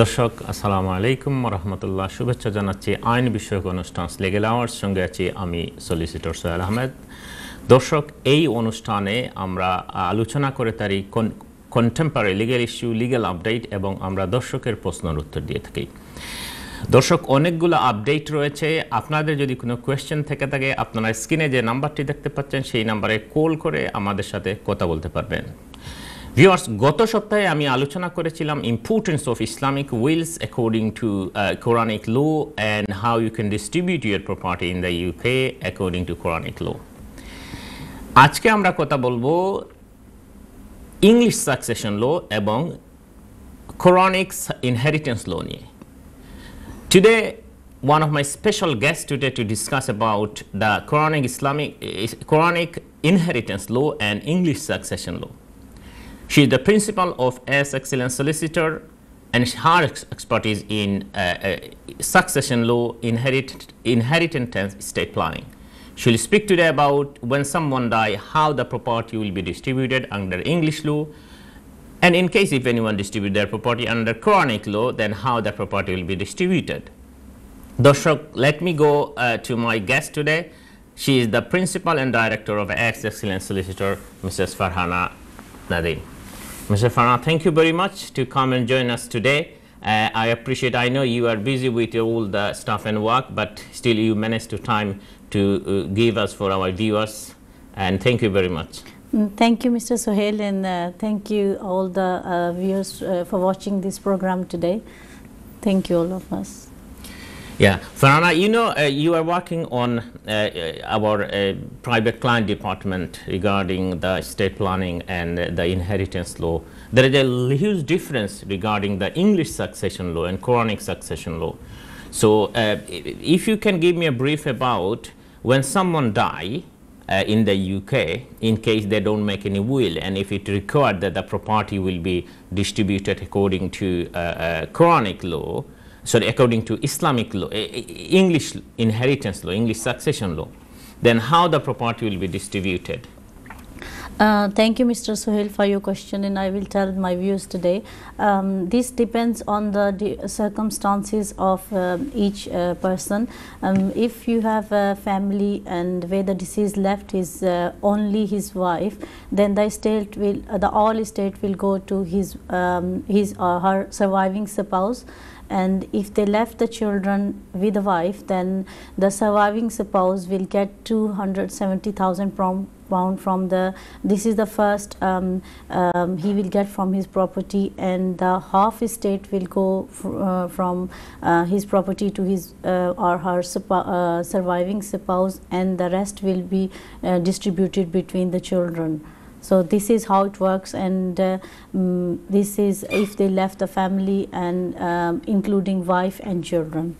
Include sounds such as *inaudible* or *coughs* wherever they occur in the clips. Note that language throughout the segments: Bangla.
দর্শক, আসসালামু আলাইকুম রহমতুল্লাহ শুভেচ্ছা জানাচ্ছি আইন বিষয়ক অনুষ্ঠান লিগেল আওয়ার্স সঙ্গে আছি আমি সলিসিটর সোহেল আহমেদ। দর্শক, এই অনুষ্ঠানে আমরা আলোচনা করে তারি contemporary legal issue legal update এবং আমরা দর্শকের প্রশ্নের উত্তর দিয়ে থাকি। দর্শক, অনেকগুলো আপডেট রয়েছে। আপনাদের যদি কোনো কোয়েশ্চেন থেকে থাকে, আপনারা স্ক্রিনে যে নাম্বারটি দেখতে পাচ্ছেন, সেই নাম্বারে কল করে আমাদের সাথে কথা বলতে পারবেন। ভিউয়ার্স গত সপ্তাহে আমি আলোচনা করেছিলাম importance of Islamic wills according to Quranic law and how you can distribute your property in the UK according to Quranic law আজকে আমরা কথা বলব ইংলিশ সাকসেশন লো এবং কোরআনিক ইনহেরিটেন্স লো নিয়ে today one of my special guests today to discuss about the Quranic Islamic, Quranic inheritance law and English succession law. She is the principal of S Excellent Solicitor and her expertise in uh, uh, succession law, inherit, inheritance estate planning. She will speak today about when someone die, how the property will be distributed under English law, and in case if anyone distribute their property under Quranic law, then how the property will be distributed. Doshok, let me go uh, to my guest today. She is the principal and director of Ex Excellent Solicitor, Mrs. Farhana Nadeem. Mr. Farah, thank you very much to come and join us today. Uh, I appreciate, I know you are busy with all the stuff and work, but still you managed to time to uh, give us for our viewers. And thank you very much. Thank you, Mr. Sohail, and uh, thank you all the uh, viewers uh, for watching this program today. Thank you, all of us. Yeah, Farana, you know, uh, you are working on uh, uh, our uh, private client department regarding the estate planning and the inheritance law. There is a huge difference regarding the English succession law and Quranic succession law. So, uh, if you can give me a brief about when someone die uh, in the UK, in case they don't make any will, and if it required that the property will be distributed according to Quranic law, sorry, according to Islamic law, eh, eh, English inheritance law, English succession law, then how the property will be distributed? Uh, thank you, Mr. Sohail, for your question, and I will tell my views today. Um, this depends on the circumstances of um, each uh, person. Um, if you have a family and where the deceased left is uh, only his wife, then the estate will, uh, the all estate will go to his um, his or her surviving spouse. And if they left the children with the wife, then the surviving spouse will get 270,000 from pound from the this is the first um, um, he will get from his property and the half estate will go fr- uh, from uh, his property to his uh, or her uh, surviving spouse and the rest will be uh, distributed between the children so this is how it works and uh, mm, this is if they left the family and um, including wife and children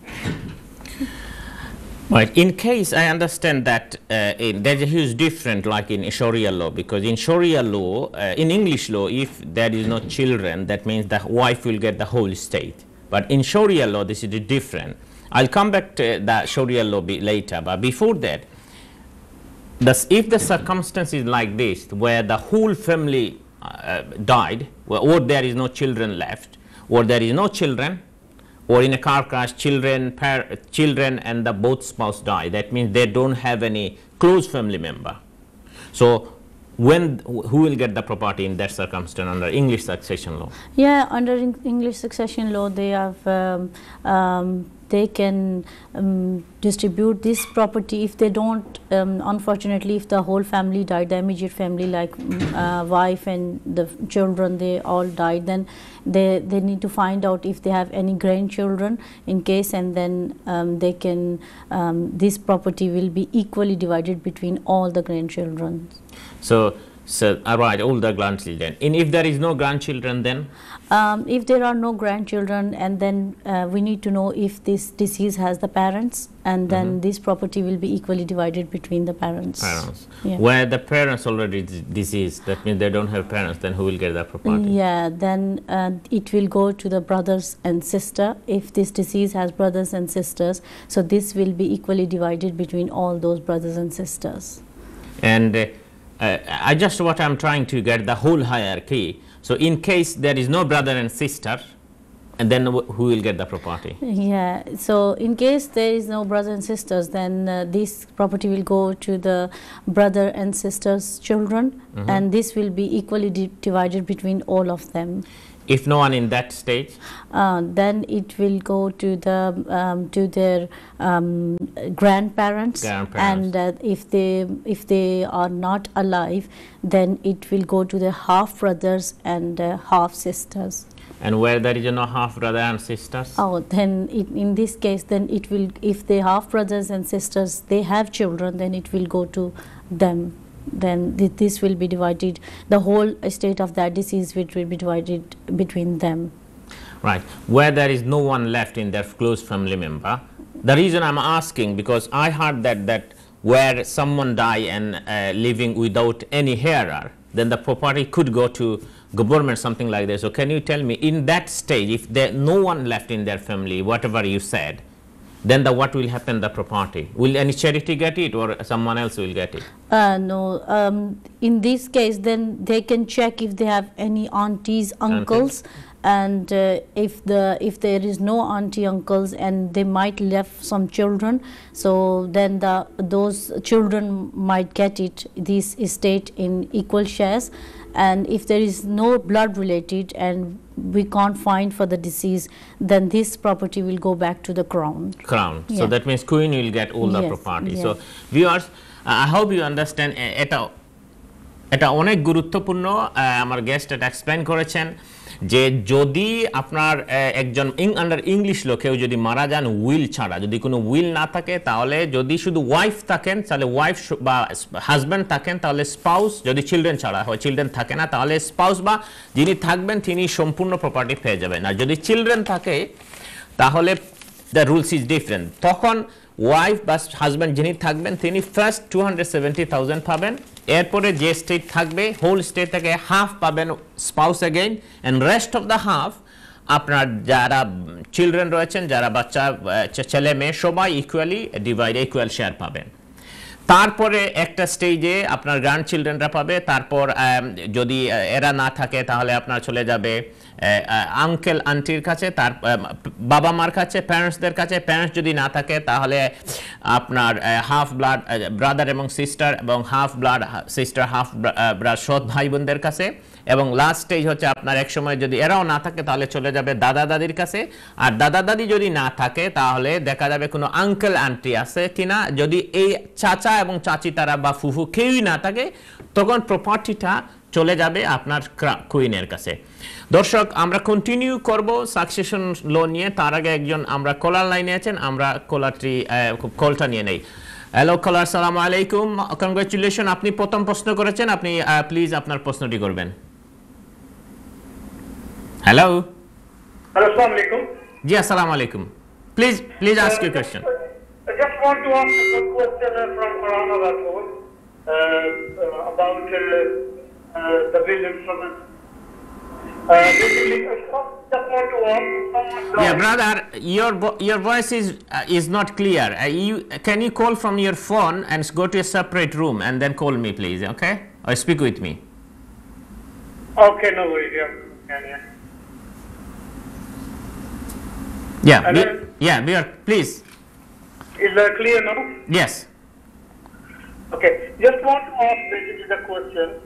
Right. In case I understand that uh, in, there's a huge difference, like in Sharia law, because in Sharia law, uh, in English law, if there is no children, that means the wife will get the whole estate. But in Sharia law, this is different. I'll come back to the Sharia law be later, but before that, Thus, if the circumstance is like this, where the whole family uh, died, where- or there is no children left, or there is no children, or in a car crash, children, children, and the both spouse die. That means they don't have any close family member. So, when who will get the property in that circumstance under English succession law? Yeah, under English succession law, they have um, um, they can um, distribute this property if they don't. Um, unfortunately, if the whole family died, the immediate family, like mm, uh, wife and the children, they all died. Then they they need to find out if they have any grandchildren in case, and then um, they can um, this property will be equally divided between all the grandchildren. So, so all right, all the grandchildren. And if there is no grandchildren, then Um, if there are no grandchildren, and then uh, we need to know if this disease has the parents, and then this property will be equally divided between the parents. parents. Yeah. Where the parents already d- deceased, that means they don't have parents, then who will get the property? Yeah, then uh, it will go to the brothers and sister. If this disease has brothers and sisters, so this will be equally divided between all those brothers and sisters. And uh, uh, I just what I'm trying to get the whole hierarchy. So in case there is no brother and sister, and then wh- who will get the property? Yeah, so in case there is no brothers and sisters, then uh, this property will go to the brother and sisters' children, and this will be equally di- divided between all of them. If no one in that stage, Uh, then it will go to the um, to their um, grandparents, Grandparents. and uh, if they if they are not alive, then it will go to the half brothers and uh, half sisters. and where there is no half brother and sisters, Oh, then it, in this case, then it will, if they half brothers and sisters, they have children, then it will go to them. Then this will be divided, the whole estate of that disease will will be divided between them. right? Where there is no one left in their close family member. The reason I'm asking because I heard that that where someone die and uh, living without any heir, then the property could go to government, something like this. So can you tell me in that stage, if there no one left in their family, whatever you said, then the what will happen the property? Will any charity get it or someone else will get it? Uh, no, um, in this case, then they can check if they have any aunties, uncles, and uh, if the if there is no auntie uncles and they might left some children so then the those children might get it this estate in equal shares and if there is no blood related and we can't find for the deceased then this property will go back to the crown crown yeah. so that means queen will get all yes, the property yes. so viewers i hope you understand at all. এটা অনেক গুরুত্বপূর্ণ আমার গেস্ট এটা এক্সপ্লেন করেছেন যে যদি আপনার একজন ইং আন্ডার ইংলিশ লোকেও যদি মারা যান উইল ছাড়া, যদি কোনো উইল না থাকে, তাহলে যদি শুধু ওয়াইফ থাকেন, তাহলে ওয়াইফ বা হাজব্যান্ড থাকেন, তাহলে স্পাউস যদি চিলড্রেন ছাড়া হয় চিলড্রেন থাকে না, তাহলে স্পাউস বা যিনি থাকবেন, তিনি সম্পূর্ণ প্রপার্টি পেয়ে যাবেন। আর যদি চিলড্রেন থাকে, তাহলে দ্য রুলস ইজ ডিফারেন্ট তখন ওয়াইফ বা হাজব্যান্ড যিনি থাকবেন, তিনি first two hundred seventy thousand পাবেন। এরপরে যে স্টেট থাকবে হোল স্টেট থেকে হাফ পাবেন spouse again and rest of the half আপনার যারা চিলড্রেন রয়েছেন, যারা বাচ্চা ছেলে মেয়ে, সবাই ইকুয়ালি ডিভাইড ইকুয়াল শেয়ার পাবেন। তারপরে একটা স্টেজে আপনার গ্র্যান্ড চিলড্রেনরা পাবে, তারপর যদি এরা না থাকে, তাহলে আপনার চলে যাবে আঙ্কেল আন্টির কাছে, তার বাবা মার কাছে প্যারেন্টসদের কাছে প্যারেন্টস যদি না থাকে, তাহলে আপনার হাফ ব্লাড ব্রাদার এবং সিস্টার এবং half blood sister half brother সৎ ভাই বোনদের কাছে। এবং লাস্ট স্টেজ হচ্ছে আপনার এক সময় যদি এরাও না থাকে, তাহলে চলে যাবে দাদা দাদির কাছে। আর দাদা দাদি যদি না থাকে, তাহলে দেখা যাবে কোনো আঙ্কেল আন্টি আছে কিনা। যদি এই চাচা এবং চাচি তারা বা ফুফু কেউই না থাকে, তখন প্রপার্টিটা চলে যাবে আপনার কুইনের কাছে। দর্শক আমরা কন্টিনিউ করব সাকসেশন লোন নিয়ে। তার আগে একজন আমরা কলার লাইনে আছেন আমরা কলারটি কলটা নিয়ে নেই। হ্যালো কলার সালাম আলাইকুম। কংগ্রেচুলেশন আপনি প্রথম প্রশ্ন করেছেন আপনি প্লিজ আপনার প্রশ্নটি করবেন। হ্যালো. জি আসসালামু আলাইকুম। Please please ask you question just want to ask a question uh, from Quran about about uh, the will instrument. Uh, basically, I just want to ask someone. Yeah, brother, your your voice is uh, is not clear. Uh, you can you call from your phone and go to a separate room and then call me, please. Okay, or speak with me. Okay, no worries. Yeah, yeah, yeah. Yeah, we, yeah, we are. Please, Is that clear now? yes. Okay, just want to ask basically the question: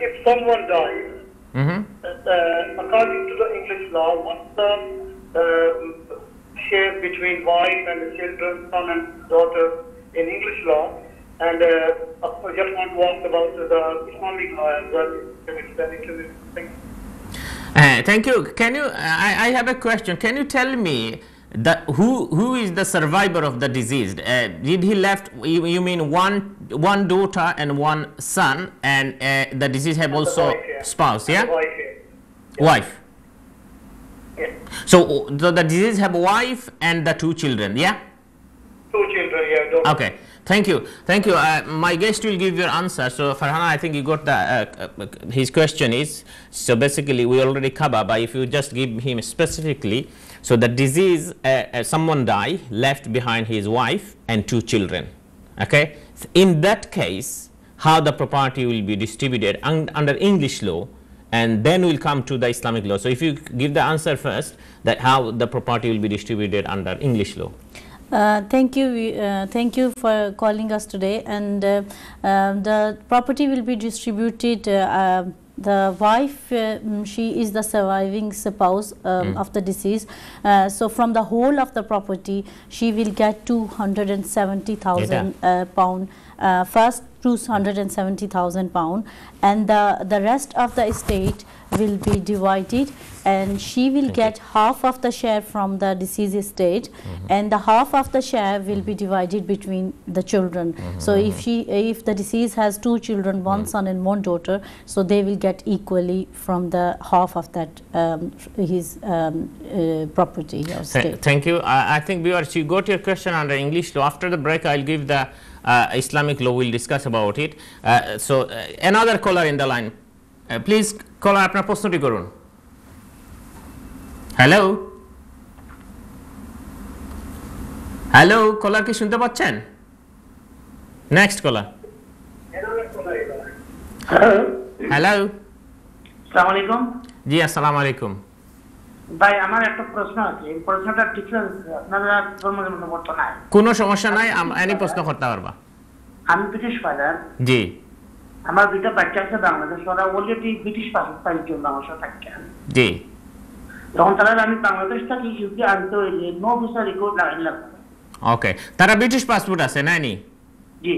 If someone dies, Mm-hmm. uh, according to the English law, what's the uh, share between wife and the children, son and daughter in English law? And uh, I just want to ask about the Islamic law as well. Can you explain it to me? Thank you. Uh, thank you. Can you? I, I have a question. Can you tell me that who who is the survivor of the deceased? Uh, did he left? You, you mean one one daughter and one son, and uh, the disease have also wife, yeah. spouse? Yeah, wife here. wife. Yeah. So the, the deceased have wife and the two children. Yeah. Two children, yeah. Okay. Thank you. Thank you. Uh, my guest will give your answer. So, Farhana, I think you got the, uh, uh, his question is, so basically we already cover, but if you just give him specifically, so the disease, uh, uh, someone die, left behind his wife and two children. Okay. In that case, how the property will be distributed un- under English law, and then we'll come to the Islamic law. So if you give the answer first, that how the property will be distributed under English law. Uh, thank you, uh, thank you for calling us today. And uh, um, the property will be distributed. The wife, uh, mm, she is the surviving spouse um, of the deceased. Uh, so from the whole of the property, she will get two hundred and seventy thousand uh, pound. Uh, first, two hundred and seventy thousand pound, and the the rest of the estate will be divided, and she will Thank you. get half of the share from the deceased estate and the half of the share will be divided between the children so if she if the deceased has two children one son and one daughter so they will get equally from the half of that um, his um, uh, property or Th- estate thank you. I, I think viewers, you got your question under English law. After the break, I'll give the Islamic law. We'll discuss about it. Uh, so uh, another caller in the line. Uh, please, caller, আপনার প্রশ্নটি করুন হ্যালো হ্যালো কলার কি শুনতে পাচ্ছেন নেক্সট কলার হ্যালো সালাম আলাইকুম জি আসসালামু আলাইকুম ভাই আমার একটা প্রশ্ন আছে। এই প্রশ্নটা ডিফারেন্স আপনারা ধর্মের মধ্যে মতো নাই। কোনো সমস্যা নাই এনি প্রশ্ন করতে পারবা। আমি ব্রিটিশ ফাদার। জি। আমার দুইটা বাচ্চা আছে বাংলাদেশ ওরা অলরেডি ব্রিটিশ পাইল জন্য আমার সাথে জি। তখন তারা আমি বাংলাদেশ থেকে ইউকে আনতে হইলে নো ভিসা রেকর্ড লাগাই লাগবে ওকে তারা ব্রিটিশ পাসপোর্ট আছে নাইনি জি।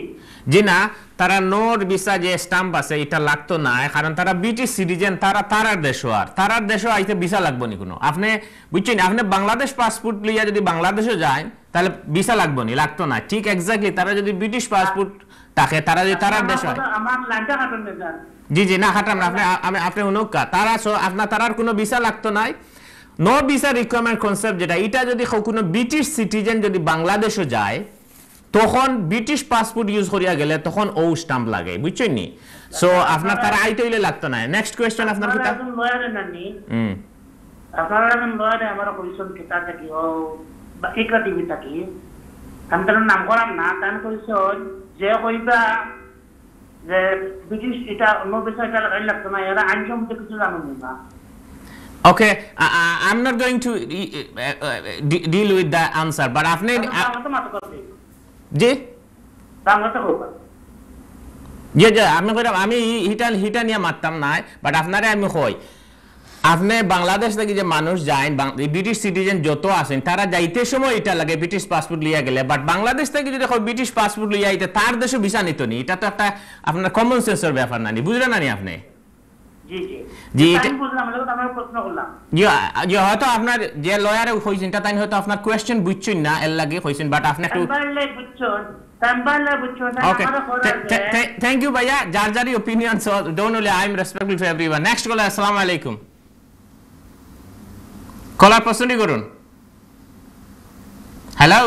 জি না তারা নোর ভিসা যে স্টাম্প আছে এটা লাগতো না কারণ তারা ব্রিটিশ সিটিজেন তারা তারার আর। তারার দেশও আইতে ভিসা লাগবো নি কোনো। আপনি বুঝছেন আপনি বাংলাদেশ পাসপোর্ট লইয়া যদি বাংলাদেশও যায় তাহলে ভিসা লাগবো নি লাগতো না। ঠিক এক্স্যাক্টলি তারা যদি ব্রিটিশ পাসপোর্ট থাকে তারা যদি তারার দেশ হয় জি জি না হাঁটাম না। আপনি আপনি উনুকা তারা আপনার তারার কোনো ভিসা লাগতো নাই। নো ভিসা রিকোয়ারমেন্ট কনসেপ্ট যেটা এটা যদি কোনো ব্রিটিশ সিটিজেন যদি বাংলাদেশও যায় তখন ব্রিটিশ পাসপোর্ট ইউজ করিয়া গেলে তখন ও স্টাম্প লাগে বুঝছেন নি? সো আপনার তারা আইতে হইলে লাগতো না। নেক্সট কোয়েশ্চেন আপনার লয়ারে হুম। আপনারা লয়ারে আমার কইছেন থাকি ও টিভি থাকি? আমি তার নাম করাম না তান কইছেন যে কইবা যে ব্রিটিশ এটা নো ভিসা এটা লাগাই লাগতো না এরা আইন সম্বন্ধে কিছু জানো না okay I am not going to deal with the answer but আপনি আ- বাংলাতে মাথা করবে জি। যে যে আমি কইলাম আমি হিটা হিটা নিয়ে মারতাম নাই বাট আপনারে আমি কই আপনি বাংলাদেশ থেকে যে মানুষ যায় ব্রিটিশ সিটিজেন যত আছেন তারা যাইতে সময় এটা লাগে ব্রিটিশ পাসপোর্ট লিয়া গেলে বাট বাংলাদেশ থেকে যদি ব্রিটিশ পাসপোর্ট লিয়া তার দেশে ভিসা নিত নি এটা তো একটা আপনার কমন সেন্সের ব্যাপার নানি বুঝলেন না নি আপনি? জি জি জি, আমি এটা- বুঝলাম লোক আমার প্রশ্ন করলাম যে যে হয়তো আপনার যে লয়ারে হইছেন তা তাই হয়তো আপনার কোয়েশ্চেন বুঝছেন না এর লাগে হইছেন বাট আপনি একটু তাম্বারলে বুঝছন তাম্বারলে বুঝছন Okay. Th- th- th- thank you, Bhaiya. Jar Jari opinion. So don't only I am respectful to everyone. Next caller. Assalamu প্রশ্নটি করুন hello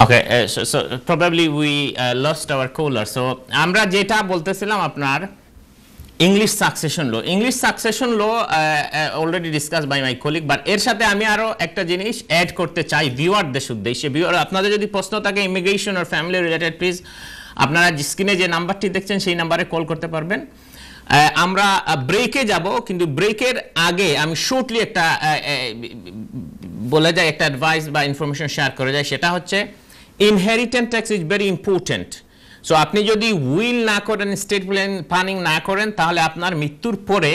Uh, so probably we uh, lost our caller. So আমরা যেটা বলতেছিলাম আপনার English succession law English succession law already discuss by my colleague but এর সাথে আমি আরও একটা জিনিস অ্যাড করতে চাই ভিউয়ারদের উদ্দেশ্যে ভিউয়ার আপনাদের যদি প্রশ্ন থাকে ইমিগ্রেশন আর ফ্যামিলি রিলেটেড প্লিজ আপনারা স্ক্রিনে যে নাম্বারটি দেখছেন সেই নাম্বারে কল করতে পারবেন। আমরা ব্রেকে যাব কিন্তু ব্রেকের আগে আমি শর্টলি একটা আহ, বলে যায় একটা অ্যাডভাইস বা ইনফরমেশন শেয়ার করে যায় সেটা হচ্ছে inheritance tax is very important so আপনি যদি উইল না করেন স্টেট প্ল্যান না করেন, তাহলে আপনার মৃত্যুর পরে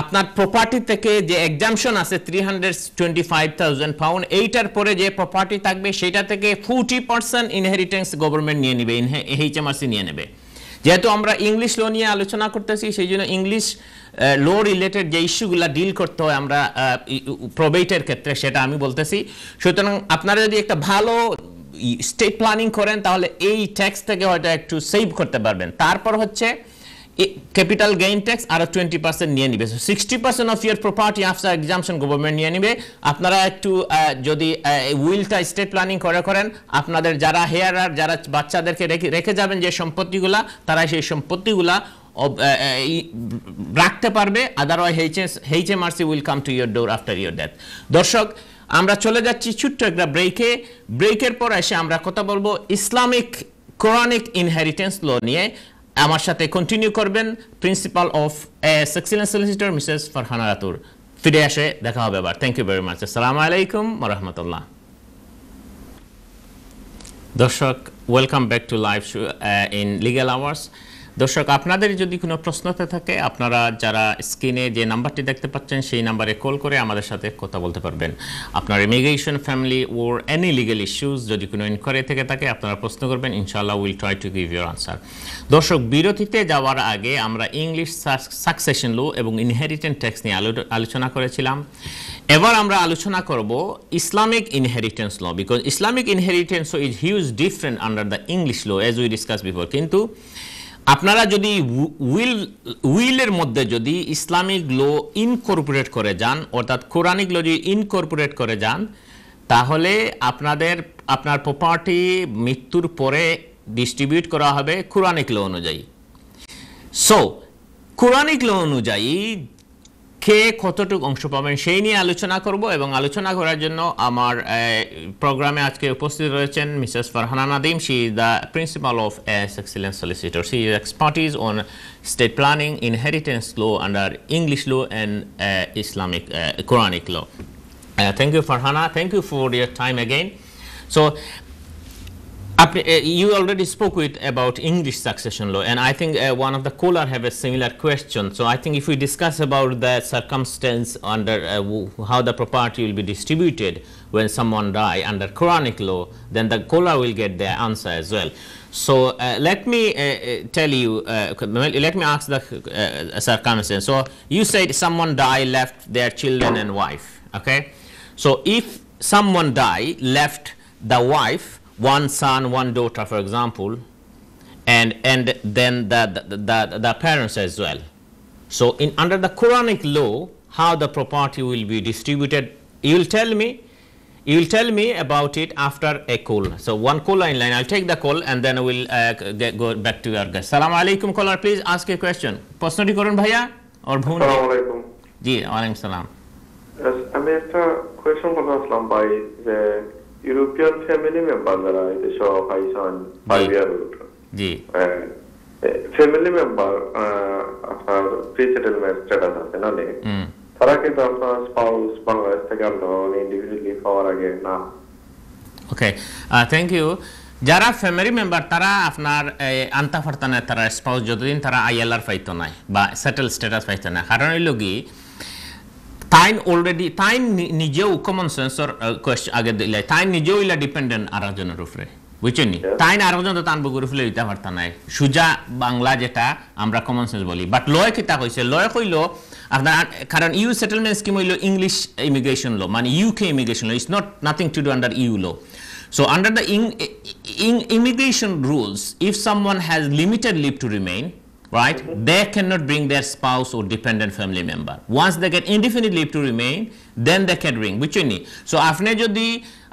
আপনার প্রপার্টি থেকে যে এক্সামশন আছে three hundred twenty five thousand pound এইটার পরে যে প্রপার্টি থাকবে, সেটা থেকে ফোর্টি পার্সেন্ট ইনহেরিটেন্স গভর্নমেন্ট নিয়ে নেবে এইচএমআরসি নিয়ে নেবে। যেহেতু আমরা ইংলিশ লো নিয়ে আলোচনা করতেছি, সেই জন্য ইংলিশ লো রিলেটেড যে ইস্যুগুলো ডিল করতে হয় আমরা প্রবেটের ক্ষেত্রে, সেটা আমি বলতেছি। সুতরাং আপনারা যদি একটা ভালো স্টেট প্ল্যানিং করেন, তাহলে এই ট্যাক্স থেকে হয়তো একটু সেভ করতে পারবেন। তারপর হচ্ছে ক্যাপিটাল গেইন ট্যাক্স আরও টোয়েন্টি পার্সেন্ট নিয়ে নিবে। Sixty percent of your property after exemption government নিয়ে নিবে। আপনারা একটু যদি উইলটা স্টেট প্ল্যানিং করে করেন, আপনাদের যারা হেয়ার আর যারা বাচ্চাদেরকে রেখে রেখে যাবেন যে সম্পত্তিগুলা, তারা সেই সম্পত্তিগুলা রাখতে পারবে। Otherwise HS HMRC will come to your door after your death দর্শক আমরা চলে যাচ্ছি ছোট্ট একটা ব্রেকে ব্রেকের পর এসে আমরা কথা বলব ইসলামিক কোরআনিক ইনহেরিটেন্স ল নিয়ে। আমার সাথে কন্টিনিউ করবেন principal of S excellence solicitor Mrs Farhana রাতুর ফিরে আসে দেখা হবে আবার। থ্যাংক ইউ ভেরি মাচ আসসালামু আলাইকুম রহমতুল্লাহ। দর্শক welcome back to live in legal hours দর্শক, আপনাদের যদি কোনো প্রশ্ন থাকে, আপনারা যারা স্ক্রিনে যে নাম্বারটি দেখতে পাচ্ছেন, সেই নাম্বারে কল করে আমাদের সাথে কথা বলতে পারবেন। আপনার immigration family or any legal issues যদি কোনো ইনকোয়ারি থেকে থাকে, আপনারা প্রশ্ন করবেন, ইনশাআল্লাহ will try to give your answer দর্শক, বিরতিতে যাওয়ার আগে আমরা ইংলিশ সাকসেশন লো এবং ইনহেরিটেন্ট ট্যাক্স নিয়ে আলো- আলোচনা করেছিলাম। এবার আমরা আলোচনা করব Islamic inheritance law because Islamic inheritance is huge different under the English law as we discuss before কিন্তু আপনারা যদি উইল, উইলের মধ্যে যদি ইসলামিক ল ইনকর্পোরেট করে যান, অর্থাৎ কোরআনিক ল যদি ইনকর্পোরেট করে যান, তাহলে আপনাদের, আপনার প্রপার্টি মৃত্যুর পরে ডিস্ট্রিবিউট করা হবে কোরআনিক ল অনুযায়ী। সো কোরআনিক ল অনুযায়ী কে কতটুকু অংশ পাবেন সেই নিয়ে আলোচনা করব এবং আলোচনা করার জন্য আমার প্রোগ্রামে আজকে উপস্থিত রয়েছেন Mrs Farhana Nadim. She the principal of S excellence solicitor she is expertise on estate planning inheritance law under English law and Islamic Quranic law thank you Farhana thank you for your time again so you already spoke with about English succession law, and I think uh, one of the caller have a similar question. So I think if we discuss about the circumstance under uh, how the property will be distributed when someone die under Quranic law, then the caller will get their answer as well. So uh, let me uh, uh, tell you, uh, let me ask the uh, circumstance. So you said someone die left their children and wife. Okay, so if someone die left the wife one son, one daughter, for example, and and then the the, the, the parents as well. So in under the Quranic law, how the property will be distributed, you will tell me. You will tell me about it after a call. So one call line line. I'll take the call and then we'll uh, get, go back to our guest. Salam alaikum caller. Please ask a question. প্রশ্নটি করুন ভাইয়া or ভুন জি ওয়ালাইকুম সালাম আমি একটা কোয়েশন করতে আসলাম ভাই যে ইউরোপিয়ান ফ্যামিলি মেম্বার যারা এদেশে পাইছেন ফাইভ ইয়ার জি ফ্যামিলি মেম্বার আপনার প্রি সেটেলমেন্ট স্ট্যাটাস আছে না নেই হুম তারা কিন্তু আপনার স্পাউস বাংলাদেশ থেকে আলাদা ইন্ডিভিজুয়ালি পাওয়ার আগে না ওকে থ্যাংক ইউ যারা ফ্যামিলি মেম্বার তারা আপনার আন্তা ফার্তানে তারা স্পাউস যতদিন তারা আইএলআর পাইতো নাই বা সেটেল স্ট্যাটাস পাইতো না কারণ হইল কি তাইন অলরেডি তাইন নিজেও কমন সেন্সর আগে দিলে তাইন নিজেও ইলা ডিপেন্ডেন্ট আরেকজনের উপরে বুঝছেন নি Yes. তাইন আরেকজন তো তান বুকুর ফুলে দিতে পারতা নাই সুজা বাংলা যেটা আমরা কমন সেন্স বলি বাট লয় কিতা কইছে লয় কইল আপনার কারণ ইউ সেটেলমেন্ট স্কিম হইল ইংলিশ ইমিগ্রেশন ল মানে UK immigration law it's not nothing to do under EU law So under the in, in immigration rules, if someone has limited leave to remain, right, they cannot bring their spouse or dependent family member. Once they get indefinite leave to remain, then they can bring. Which you So আপনি যদি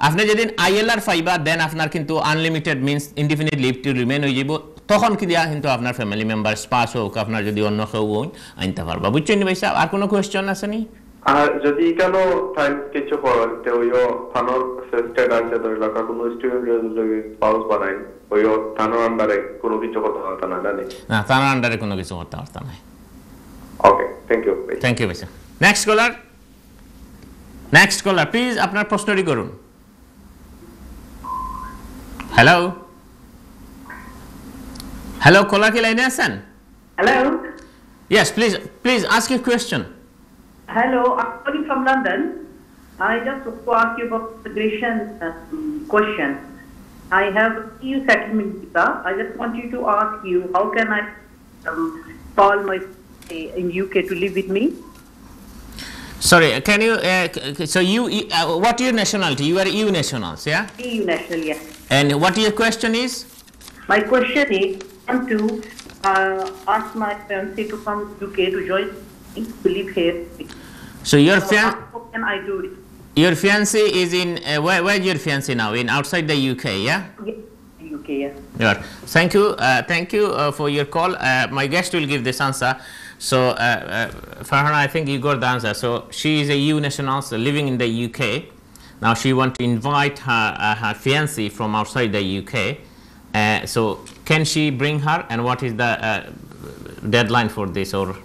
আপনি যেদিন আইএলআর পাইবা দেন আপনার কিন্তু unlimited means indefinite leave to remain হয়ে যাব তখন কি দিয়া কিন্তু আপনার ফ্যামিলি মেম্বার স্পাস হোক আপনার যদি অন্য কেউ হোক আনতে পারবা। বুঝছেন ভাই সাহেব? আর কোনো কোয়েশ্চন আছে নি? আর যদি কেন টাইম কিছু করতে ওইও থানোর স্টেটাস যে ধরে রাখা কোনো স্টুডেন্ট যদি স্পাউস বানাই ওইও থানোর আন্ডারে কোনো কিছু করতে পারত না জানি না তার আন্ডারে কোনো কিছু করতে পারতাম না okay thank you thank you ভাই next caller next caller please আপনার প্রশ্নটি করুন। হ্যালো হ্যালো কলার কি লাইনে আছেন? Hello yes please please ask you question Hello. I'm calling from London. I just want to ask you about immigration um, question. I have EU settlement visa. I just want you to ask you how can I um, call my uh, in UK to live with me? Sorry, can you, uh, so you, uh, what your nationality? You are EU nationals, yeah? EU national, yes. And what your question is? My question is, I want to uh, ask my fiancé to come to UK to join me to live here. So your fian- how can I do it? your fiancé is in, uh, where, where's your fiancé now? In outside the UK, yeah? Yes, UK, yes. Yeah. Thank you. Uh, thank you uh, for your call. Uh, my guest will give this answer. So, uh, uh, Farhana, I think you got the answer. So, she is a EU national so living in the UK. Now, she want to invite her, uh, her fiancé from outside the UK. Uh, so can she bring her and what is the uh, deadline for this or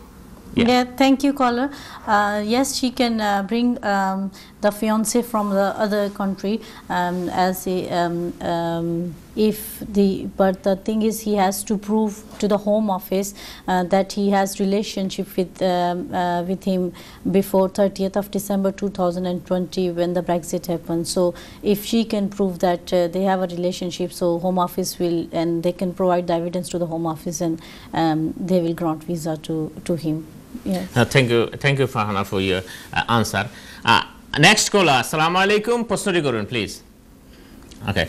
Yeah. Yeah. thank you, caller. Uh, yes, she can uh, bring um, the fiance from the other country um, as a, um, um, if the but the thing is he has to prove to the home office uh, that he has relationship with um, uh, with him before 30th of december 2020 when the brexit happened. So if she can prove that uh, they have a relationship so home office will and they can provide the evidence to the home office and um, they will grant visa to to him. Yes. Uh, thank you thank you farhana for your uh, answer. Uh, next caller assalamu alaikum posturi please. Okay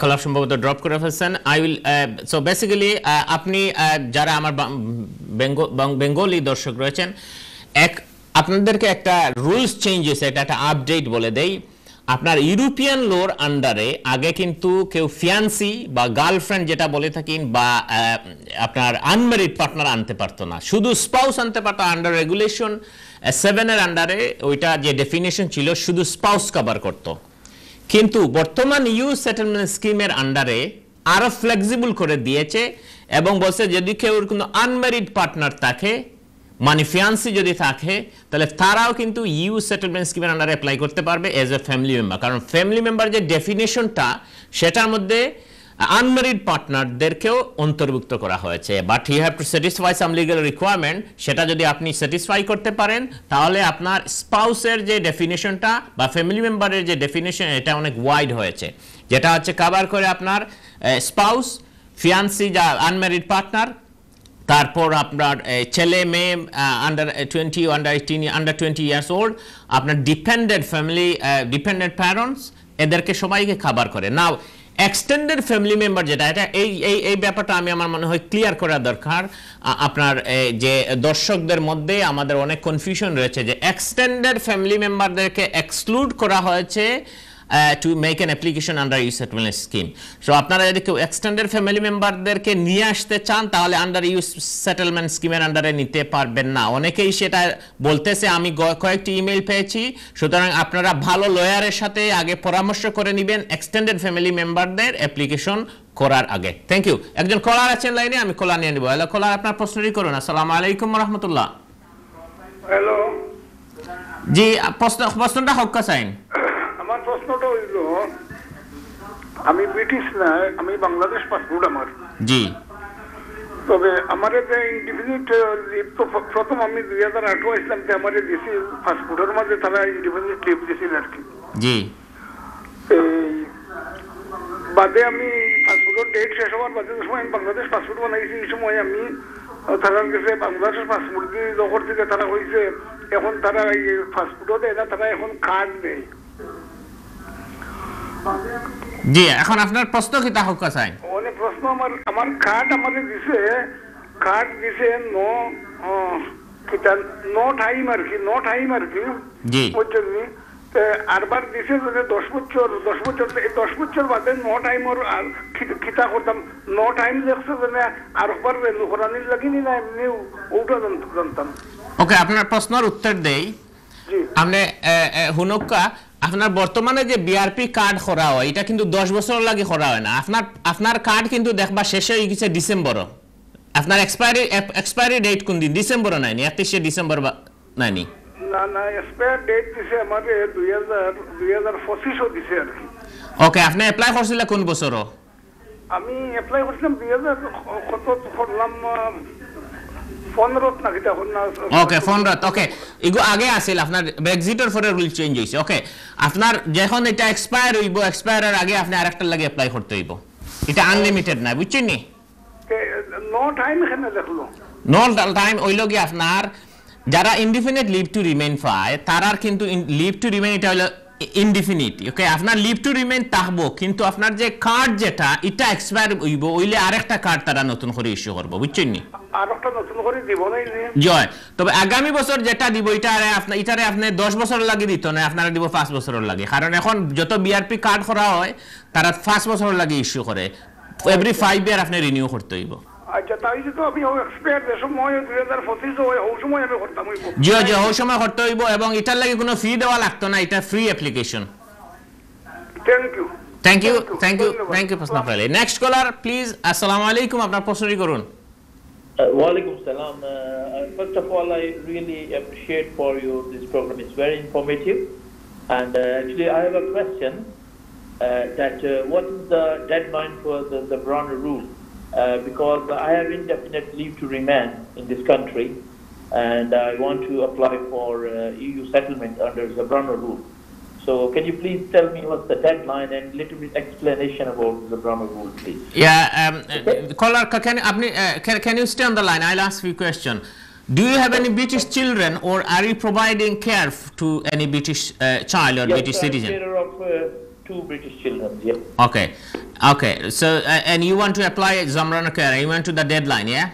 caller সম্ভবত ড্রপ করে ফেলছেন। আই উইল সো বেসিক্যালি আপনি uh, যারা আমার বেঙ্গলি দর্শক রয়েছেন এক আপনাদেরকে একটা রুলস চেঞ্জ হয়েছে এটা একটা আপডেট বলে দেই। আপনার ইউরোপিয়ান লোর আন্ডারে আগে কিন্তু কেউ ফিয়ান্সি বা গার্লফ্রেন্ড যেটা বলে থাকেন বা আপনার আনম্যারিড পার্টনার আনতে পারতো না। শুধু স্পাউস আনতে পারতো আন্ডার রেগুলেশন সেভেনের আন্ডারে ওইটা যে ডেফিনেশন ছিল শুধু স্পাউস কভার করতো। কিন্তু বর্তমান ইউ সেটেলমেন্ট স্কিমের আন্ডারে আরও ফ্লেক্সিবল করে দিয়েছে এবং বলছে যদি কেউ কোনো আনম্যারিড পার্টনার থাকে মানে ফিয়ান্সি যদি থাকে, তাহলে তারাও কিন্তু ইউ সেটেলমেন্ট স্কিমের আন্ডারে অ্যাপ্লাই করতে পারবে এজ এ ফ্যামিলি মেম্বার কারণ ফ্যামিলি মেম্বার যে ডেফিনেশনটা সেটার মধ্যে আনম্যারিড পার্টনারদেরকেও অন্তর্ভুক্ত করা হয়েছে। But you have to satisfy some legal requirement সেটা যদি আপনি স্যাটিসফাই করতে পারেন, তাহলে আপনার স্পাউসের যে ডেফিনেশনটা বা ফ্যামিলি মেম্বারের যে ডেফিনেশন এটা অনেক ওয়াইড হয়েছে। যেটা হচ্ছে কাভার করে আপনার স্পাউস ফিয়ান্সি যা আনম্যারিড পার্টনার তারপর আপনার ছেলে, মেয়ে under twenty under eighteen under twenty years old আপনার ডিপেন্ডেন্ট ফ্যামিলি ডিপেন্ডেন্ট প্যারেন্টস এদেরকে সবাইকে খাবার করে। নাও এক্সটেন্ডেড ফ্যামিলি মেম্বার যেটা, এটা এই এই এই ব্যাপারটা আমি আমার মনে হয় ক্লিয়ার করা দরকার। আপনার যে দর্শকদের মধ্যে আমাদের অনেক কনফিউশন রয়েছে যে এক্সটেন্ডেড ফ্যামিলি মেম্বারদেরকে এক্সক্লুড করা হয়েছে। To make an application under EU settlement scheme so আপনারা যদি কেউ এক্সটেন্ডেড ফ্যামিলি মেম্বারদেরকে নিয়ে আসতে চান তাহলে আন্ডার ইউ সেটেলমেন্ট স্কিমের আন্ডারে নিতে পারবেন না। অনেকেই সেটা বলতেছে আমি কয়েকটি ইমেল পেয়েছি। সুতরাং আপনারা ভালো লয়ারের সাথে আগে পরামর্শ করে নেবেন এক্সটেন্ডেড ফ্যামিলি মেম্বারদের অ্যাপ্লিকেশন করার আগে। থ্যাংক ইউ একজন কলার আছেন লাইনে আমি কলা নিয়ে নেব। হ্যালো কলার আপনার প্রশ্নটি করুন। আসসালামু আলাইকুম রহমতুল্লাহ। হ্যালো জি প্রশ্ন প্রশ্নটা হক্কা সাইন। *coughs* প্রশ্নটা হইল আমি ব্রিটিশ না আমি বাংলাদেশ পাসপোর্ট আমার। জি। তবে আমার যে ইন্ডিফিনিট লিভ তো প্রথম আমি দুই হাজার আঠারো আসলাম যে আমার দিছি পাসপোর্টের মাঝে তারা ইন্ডিফিনিট লিভ দিছিল আর কি জি বাদে আমি পাসপোর্টের ডেট শেষ হওয়ার বাদে সময় আমি বাংলাদেশ পাসপোর্ট বানাইছি এই সময় আমি তারা গেছে বাংলাদেশের পাসপোর্ট দিয়ে জগর থেকে তারা কইছে এখন তারা এই পাসপোর্টও দেয় না তারা এখন কার্ড দেয়। জি এখন আপনার প্রশ্ন কি তা হক্কা সাইন অনেক প্রশ্ন আমার আমার কার্ড আমাদের দিছে কার্ড দিছে নো কিতা নো টাইম আর কি নো টাইম আর কি। জি। বুঝছেন আরবার দিছে যে দশ বছর দশ বছর এই দশ বছর বাদে নো টাইমর আর কিতা করতাম নো টাইম দেখছে যে আর একবার রেনু করানির লাগিনি না এমনি ওটা জানতাম। ওকে আপনার প্রশ্নের উত্তর দেই। জি। আপনি হুনক্কা আপনার বর্তমানে যে বিআরপি কার্ড করা হয় এটা কিন্তু দশ বছর লাগে করা হয় না। আপনার আপনার কার্ড কিন্তু দেখবা শেষ হয়ে গেছে ডিসেম্বর আপনার এক্সপায়ারি এক্সপায়ারি ডেট কোন দিন ডিসেম্বর নাইনি একত্রিশে ডিসেম্বর বা নাইনি না? না এক্সপায়ার ডেট দিছে আমার দুই হাজার দুই হাজার পঁচিশও দিছে আর কি। ওকে আপনি এপ্লাই করছিলেন কোন বছর আমি এপ্লাই করছিলাম দুই হাজার কত করলাম না ওকে ওকে আগে আছিল আপনার ব্রেক্সিটের পরে রুল চেঞ্জ হয়েছে ওকে আপনার যখন এটা এক্সপায়ার হইব এক্সপায়ারের আগে আপনি আরেকটার লাগে অ্যাপ্লাই করতে হইব। এটা আনলিমিটেড না বুঝছেন নি? নো টাইম এখানে দেখল? নো টাইম ওই লগে আপনার যারা ইনডিফিনিট লিভ টু রিমেইন পায় তারার কিন্তু লিভ টু রিমেইন এটা হলো ইনডিফিনিট ওকে আপনার লিভ টু রিমেইন থাকব কিন্তু আপনার যে কার্ড যেটা এটা এক্সপায়ার হইব ওইলে আরেকটা কার্ড তারা নতুন করে ইস্যু করব বুঝছেন নি? আর একটা নতুন করে দিব নাই জয়। তবে আগামী বছর যেটা দিব এটারে আপনি বছর লাগে দিত না আপনারা দিব পাঁচ বছরের লাগে। কারণ এখন যত বিআরপি কার্ড করা হয় তারা পাঁচ বছরের লাগে ইস্যু করে। এভরি ইয়ার আপনি রিনিউ করতে হইব। আচ্ছা তাই যদি আমি এক্সপায়ার যে সময় দুই হাজার পঁচিশ ওই সময় আমি করতাম হইব। জিও জিও ওই সময় করতে হইব এবং এটার লাগে কোনো ফি দেওয়া লাগতো না এটা free application thank you thank you thank you thank you প্রশ্ন নেক্সট কলার প্লিজ আসসালামু আলাইকুম আপনার প্রশ্নটি করুন। Walaikum salam. Uh, uh, first of all, I really appreciate for you this program. It's very informative. And uh, actually, I have a question uh, that uh, what is the deadline for the, the Brunner rule? Because I have indefinite leave to remain in this country and I want to apply for EU settlement under the Brunner rule. So can you please tell me what's the deadline and little bit explanation about the Brahma rule, please? Yeah, um, uh, okay. uh, caller, can, uh, can, can you stay on the line? I'll ask you a question. Do you have any British children or are you providing care to any British uh, child or yes, British sir, citizen? Yes, of uh, two British children, yes. Okay, okay. So, uh, and you want to apply Zamrana care, you went to the deadline, yeah?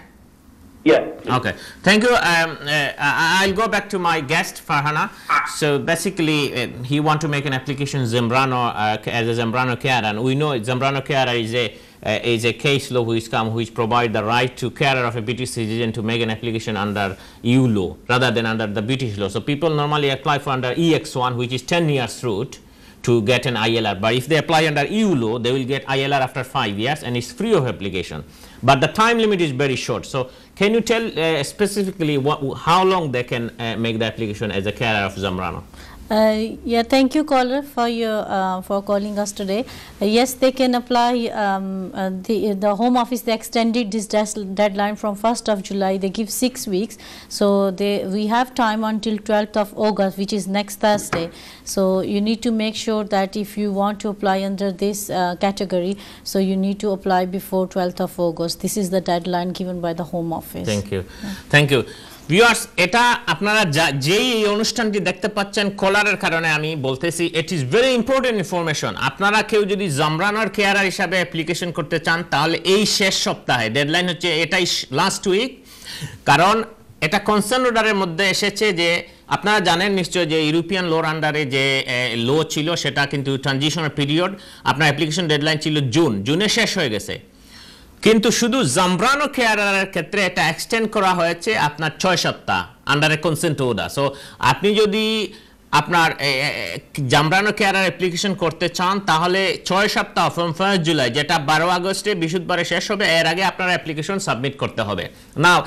Yeah. Okay, thank you. Um, uh, I'll go back to my guest, Farhana. So basically, uh, he want to make an application Zambrano uh, as a Zambrano care, and we know Zambrano care is a uh, is a case law which come which provide the right to carer of a British citizen to make an application under EU law rather than under the British law. So people normally apply for under EX1, which is 10 years route to get an ILR. But if they apply under EU law, they will get ILR after five years and it's free of application. But the time limit is very short. So can you tell uh, specifically what, how long they can uh, make the application as a carer of Zambrano? Uh, yeah, thank you caller for your uh, for calling us today. Uh, yes, they can apply um, uh, the the home office. They extended this deadline from 1st of July. They give six weeks, so they we have time until 12th of August, which is next Thursday. So you need to make sure that if you want to apply under this uh, category, so you need to apply before 12th of August. This is the deadline given by the home office. Thank you, yeah. thank you. Viewers এটা আপনারা যেই এই অনুষ্ঠানটি দেখতে পাচ্ছেন কলারের কারণে আমি বলতেছি it is very important information আপনারা কেউ যদি জামরানার কেয়ারার হিসাবে অ্যাপ্লিকেশন করতে চান, তাহলে এই শেষ সপ্তাহে ডেডলাইন হচ্ছে এটাই লাস্ট উইক কারণ এটা কনসার্ন অর্ডারের মধ্যে এসেছে যে, আপনারা জানেন নিশ্চয় যে ইউরোপিয়ান লোর আন্ডারে যে লো ছিল, সেটা কিন্তু ট্রানজিশনাল পিরিয়ড আপনার অ্যাপ্লিকেশন ডেডলাইন ছিল জুন জুনে শেষ হয়ে গেছে। কিন্তু শুধু জামব্রানো কেয়ারের ক্ষেত্রে এটা এক্সটেন্ড করা হয়েছে আপনার ছয় সপ্তাহ আন্ডারে কনসেন্ট ওদা সো আপনি যদি আপনার জামব্রানো কেয়ারার অ্যাপ্লিকেশন করতে চান, তাহলে ছয় সপ্তাহ ফ্রম ফার্স্ট জুলাই যেটা বারো আগস্টে বৃহস্পতিবারে শেষ হবে, এর আগে আপনার অ্যাপ্লিকেশন সাবমিট করতে হবে। না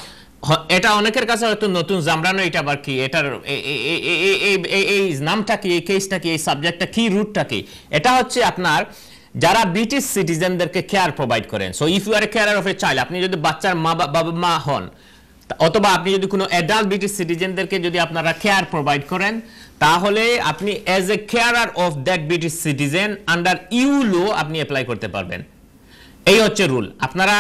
এটা অনেকের কাছে হয়তো নতুন জামরানো এটা আবার কি, এটার, এ- এ- এ- এ- এ- এ- এ- এই নামটা কি, এই কেসটা কি, এই সাবজেক্টটা কি রুটটা কি? এটা হচ্ছে আপনার যারা ব্রিটিশ সিটিজেনদেরকে কেয়ার প্রোভাইড করেন। So if you are care of a child আপনি যদি বাচ্চার মা বাবা মা হন অথবা আপনি যদি কোনো অ্যাডাল্ট ব্রিটিশ সিটিজেনদেরকে যদি আপনারা কেয়ার প্রোভাইড করেন, তাহলে আপনি as a carer of that British citizen under EU law আপনি অ্যাপ্লাই করতে পারবেন। এই হচ্ছে রুল আপনারা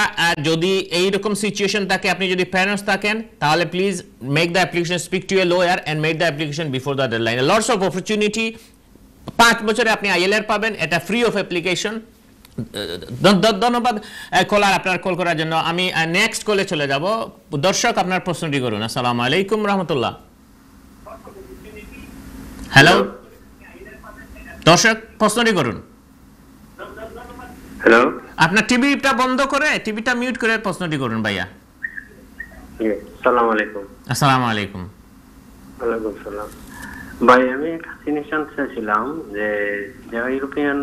যদি এই রকম সিচুয়েশন থাকে, আপনি যদি প্যারেন্টস থাকেন, তাহলে please make the application speak to a lawyer and make the application before the deadline lots of opportunity পাঁচ বছরে আপনি আইএলআর পাবেন এটা ফ্রি অফ অ্যাপ্লিকেশন ধন্যবাদ কলার আপনার কল করার জন্য। আমি নেক্সট কলে চলে যাব। দর্শক আপনার প্রশ্নটি করুন। আসসালামু আলাইকুম রহমতুল্লাহ। হ্যালো দর্শক প্রশ্নটি করুন। হ্যালো আপনার টিভিটা বন্ধ করে টিভিটা মিউট করে প্রশ্নটি করুন ভাইয়া। সালাম আলাইকুম। আসসালামু আলাইকুম। ওয়ালাইকুম সালাম ভাই আমি একটা জিনিস জানতে চাইছিলাম যে যারা ইউরোপিয়ান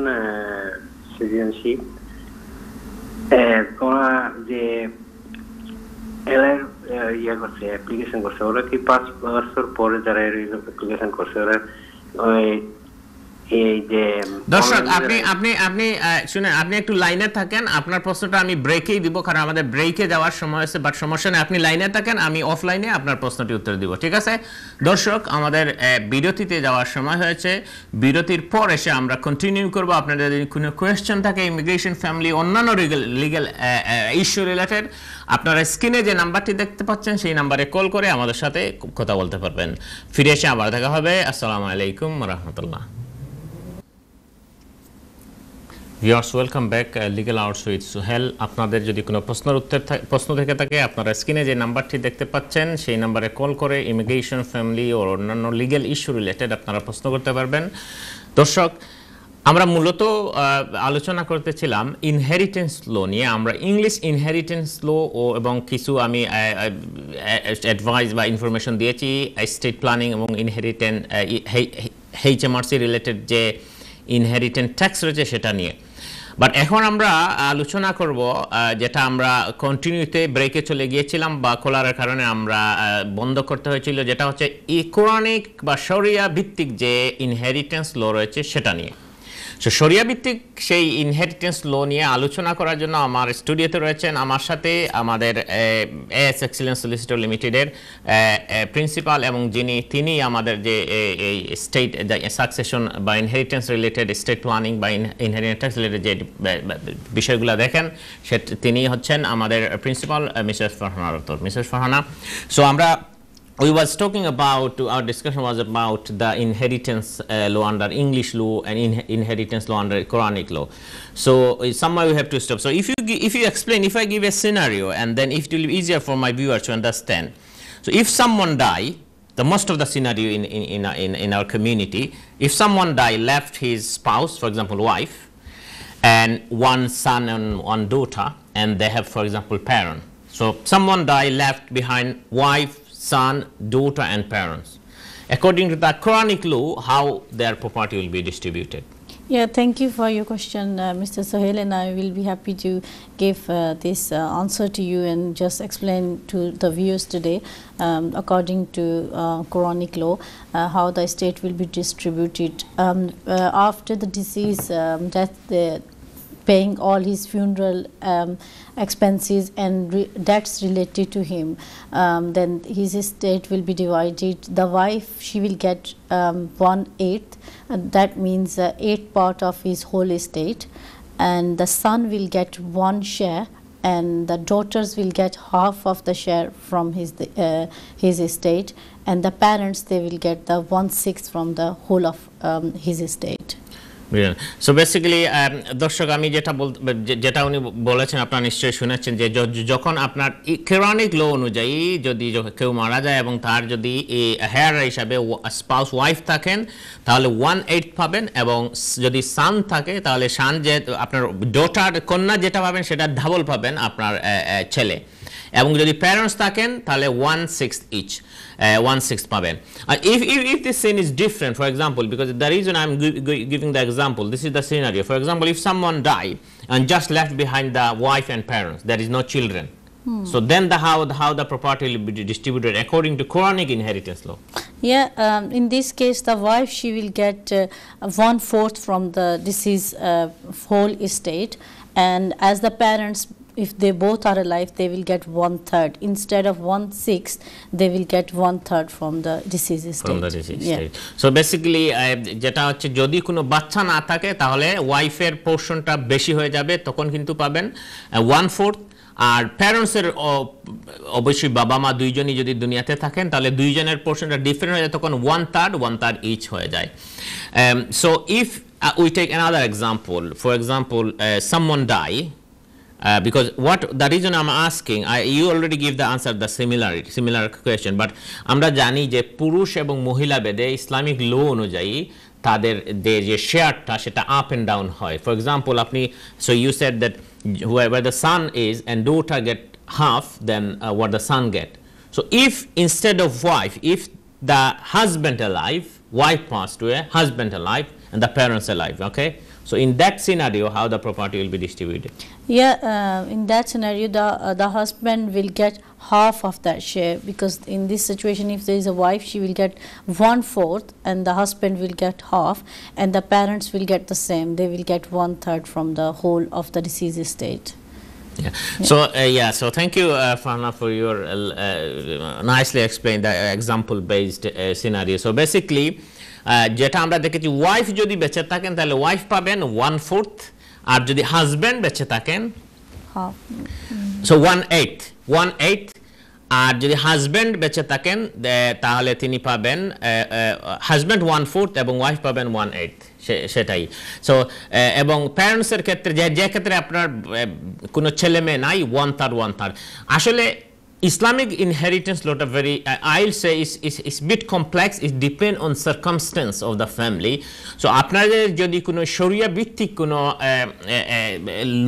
সিটিজেনশিপ ওরা যে এলআর ইয়ে করছে অ্যাপ্লিকেশন করছে ওরা কি পাঁচ বছর এই যে দর্শক আপনি আপনি আপনি শুনেন আপনি একটু লাইনে থাকেন। আপনার প্রশ্নটা আমি ব্রেকেই দিব কারণ আমাদের ব্রেকে যাওয়ার সময় আছে বাট সমস্যা নেই আপনি লাইনে থাকেন আমি অফলাইনে আপনার প্রশ্নটি উত্তর দিব ঠিক আছে? দর্শক আমাদের বিরতিতে যাওয়ার সময় হয়েছে। বিরতির পর এসে আমরা কন্টিনিউ করব। আপনাদের যদি কোনো কোয়েশ্চেন থাকে ইমিগ্রেশন ফ্যামিলি অন্যান্য লিগেল ইস্যু রিলেটেড আপনারা স্ক্রিনে যে নাম্বারটি দেখতে পাচ্ছেন সেই নাম্বারে কল করে আমাদের সাথে কথা বলতে পারবেন। ফিরে এসে আবার দেখা হবে। আসসালামু আলাইকুম রহমতুল্লাহ। Viewers, welcome back legal outs with Sohel আপনাদের যদি কোনো প্রশ্নের উত্তর প্রশ্ন থেকে থাকে, আপনারা স্ক্রিনে যে নাম্বারটি দেখতে পাচ্ছেন, সেই নাম্বারে কল করে ইমিগ্রেশন ফ্যামিলি ও অন্যান্য লিগেল ইস্যু রিলেটেড আপনারা প্রশ্ন করতে পারবেন। দর্শক, আমরা মূলত আলোচনা করতেছিলাম ইনহেরিটেন্স লো নিয়ে। আমরা ইংলিশ ইনহেরিটেন্স লো ও এবং কিছু আমি অ্যাডভাইস বা ইনফরমেশন দিয়েছি স্টেট প্ল্যানিং এবং ইনহেরিটেন্ট এইচএমআরসি রিলেটেড যে ইনহেরিটেন্ট ট্যাক্স রয়েছে সেটা নিয়ে। বাট এখন আমরা আলোচনা করব যেটা আমরা কন্টিনিউতে ব্রেকে চলে গিয়েছিলাম বা খোলার কারণে আমরা বন্ধ করতে হয়েছিল, যেটা হচ্ছে ইকোনিক বা সরিয়া ভিত্তিক যে ইনহেরিটেন্স ল রয়েছে সেটা নিয়ে। সো শরিয়া ভিত্তিক সেই ইনহেরিটেন্স লো নিয়ে আলোচনা করার জন্য আমার স্টুডিওতে রয়েছেন। আমার সাথে আমাদের এস এক্সিলেন্স সলিসিটর লিমিটেডের প্রিন্সিপাল এবং যিনি, তিনি আমাদের যে এই স্টেট সাকসেশন বা ইনহেরিটেন্স রিলেটেড স্টেট প্ল্যানিং বা ইনহেরিটেন্স রিলেটেড যে বিষয়গুলো দেখেন, সে, তিনি হচ্ছেন আমাদের principal Mrs Farhana রতর Mrs Farhana so আমরা we was talking about our discussion was about the inheritance uh, law under english law and in- inheritance law under quranic law. So uh, somewhere we have to stop. So if you if you explain if i give a scenario and then it will be easier for my viewers to understand. So if someone die the most of the scenario in in, in, in, in our community if someone die left his spouse for example wife and one son and one daughter and they have for example parent. So someone die left behind wife son daughter and parents according to the quranic law how their property will be distributed Yeah, thank you for your question, uh, Mr. Sohail, and I will be happy to give uh, this uh, answer to you and just explain to the viewers today, um, according to uh, Quranic law, uh, how the estate will be distributed. Um, uh, after the deceased um, death, the paying all his funeral um, expenses and re- debts related to him, um, then his estate will be divided. The wife, she will get um, one eighth, that means uh, eighth part of his whole estate, and the son will get one share. And the daughters will get half of the share from his uh, his estate, and the parents they will get the one sixth from the whole of um, his estate. So basically দর্শক, আমি যেটা বলতে যেটা উনি বলেছেন, আপনারা নিশ্চয়ই শুনেছেন যে যখন আপনার কেরানিক লো অনুযায়ী যদি কেউ মারা যায় এবং তার যদি হেয়ার হিসাবে স্পাউস ওয়াইফ থাকেন, তাহলে ওয়ান এইট পাবেন এবং যদি সান থাকে, তাহলে সান যে আপনার ডোটার কন্যা যেটা পাবেন, সেটা ডাবল পাবেন আপনার ছেলে। এবং যদি প্যারেন্টস থাকেন, তাহলে one six each one six পাবেন আর if if if this scene is different for example because the reason I am giving the example this is the scenario for example if someone die and just left behind the wife and parents there is no children so then the how the, how the property will be distributed according to quranic inheritance law Yeah, um, in this case, the wife she will get uh, one fourth from the deceased uh, whole estate, and as the parents, if they both are alive, they will get one third instead of one sixth. They will get one third from the deceased estate. from the deceased Yeah. state. So basically uh, যেটা হচ্ছে যদি কোনো বাচ্চা না থাকে তাহলে ওয়াইফের পোর্শনটা বেশি হয়ে যাবে তখন কিন্তু পাবেন ওয়ান ফোর্থ আর প্যারেন্টসের অবশ্যই বাবা মা দুইজনই যদি দুনিয়াতে থাকেন তাহলে দুইজনের পোর্শনটা ডিফারেন্ট হয়ে যায় তখন one third one third each হয়ে যায় so if we take another example for example someone die Uh, because what the reason I'm asking, I, you already give the answer, the similar similar question, but আমরা জানি যে পুরুষ এবং মহিলা বেদে ইসলামিক লো অনুযায়ী তাদের যে যে শেয়ারটা সেটা আপ অ্যান্ড ডাউন হয় ফর এক্সাম্পল আপনি so you said that where the son is and daughter get half then uh, what the son get so if instead of wife if the husband alive wife passed away husband alive and the parents alive okay so in that scenario how the property will be distributed Yeah, uh, in that scenario, the uh, the husband will get half of that share because in this situation, if there is a wife, she will get one fourth, and the husband will get half, and the parents will get the same. They will get one third from the whole of the deceased estate. Yeah. So uh, yeah. So thank you, uh, Fahna, for your uh, uh, nicely explained the example-based uh, scenario. So basically, uh, যেটা আমরা দেখেছি ওয়াইফ যদি বেঁচে থাকেন তাহলে ওয়াইফ পাবেন ওয়ান ফোর্থ আর যদি হাজব্যান্ড বেঁচে থাকেন Half. So one eight one eight আর যদি হাজব্যান্ড বেঁচে থাকেন দে- তাহলে তিনি পাবেন হাজব্যান্ড ওয়ান ফোর্থ এবং ওয়াইফ পাবেন ওয়ান এইট সেটাই। সো এবং প্যারেন্টসের ক্ষেত্রে যে যে ক্ষেত্রে আপনার কোনো ছেলে মেয়ে নাই ওয়ান থার্ড ওয়ান থার্ড আসলে Islamic inheritance law very, uh, I'll say, is, is, is bit complex. It depend on circumstance of the family. So আপনাদের যদি কোনো শরিয়া ভিত্তিক কোনো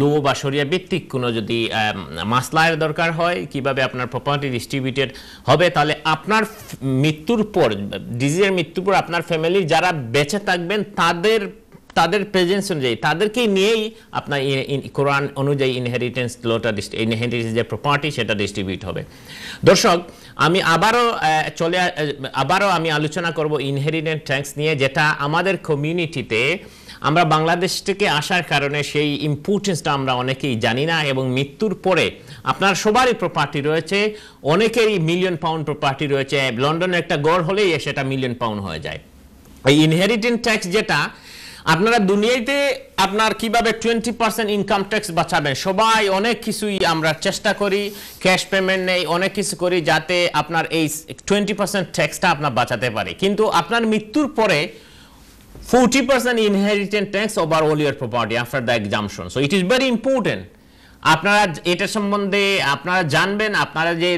লো বা শরিয়া ভিত্তিক কোনো যদি মাসলায়ের দরকার হয় কীভাবে আপনার প্রপার্টি ডিস্ট্রিবিউটেড হবে তাহলে আপনার মৃত্যুর পর ডিজিজের মৃত্যুর পর আপনার ফ্যামিলির যারা বেঁচে থাকবেন তাদের তাদের প্রেজেন্স অনুযায়ী তাদেরকে নিয়েই আপনার কোরআন অনুযায়ী ইনহেরিটেন্স লোটা ইনহেরিটেন্স যে প্রপার্টি সেটা ডিস্ট্রিবিউট হবে। দর্শক, আমি আবারও চলে আবারও আমি আলোচনা করব ইনহেরিটেন্ট ট্যাক্স নিয়ে, যেটা আমাদের কমিউনিটিতে আমরা বাংলাদেশ থেকে আসার কারণে সেই ইম্পর্টেন্সটা আমরা অনেকেই জানি না এবং মৃত্যুর পরে আপনার সবারই প্রপার্টি রয়েছে, অনেকেরই মিলিয়ন পাউন্ড প্রপার্টি রয়েছে, লন্ডনে একটা গড় হলেই সেটা মিলিয়ন পাউন্ড হয়ে যায়। এই ইনহেরিটেন্ট ট্যাক্স যেটা আপনারা দুনিয়াতে আপনার কীভাবে টোয়েন্টি পার্সেন্ট ইনকাম ট্যাক্স বাঁচাবেন সবাই অনেক কিছুই আমরা চেষ্টা করি ক্যাশ পেমেন্ট নেই, অনেক কিছু করি যাতে আপনার এই টোয়েন্টি পার্সেন্ট ট্যাক্সটা আপনার বাঁচাতে পারে কিন্তু আপনার মৃত্যুর পরে 40% inheritance tax over all your property after the exemption. So, it is very important. আপনারা এটা সম্বন্ধে আপনারা জানবেন, আপনারা যে